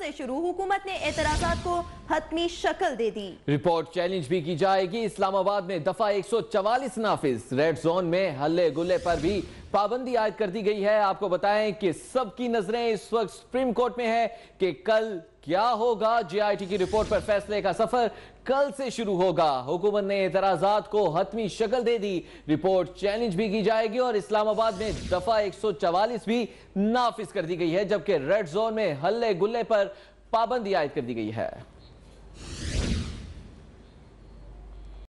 से शुरू हुकूमत ने एतराजा को हतमी शक्ल दे दी। रिपोर्ट चैलेंज भी की जाएगी। इस्लामाबाद में दफ़ा 144 नाफिज। रेड जोन में हल्ले गुल्ले पर भी पाबंदी आयद कर दी गई है। आपको बताएँ कि सबकी नज़रें इस वक्त सुप्रीम कोर्ट में है कि कल क्या होगा। जीआईटी की रिपोर्ट पर फैसले का सफ़र कल से शुरू होगा। हुकूमत ने एतराजात को हतमी शक्ल दे दी। रिपोर्ट चैलेंज भी की जाएगी और इस्लामाबाद में दफ़ा 144 भी नाफिज कर दी गई है, जबकि रेड जोन में हल्ले गुल्ले पर पाबंदी आयद कर दी गई है।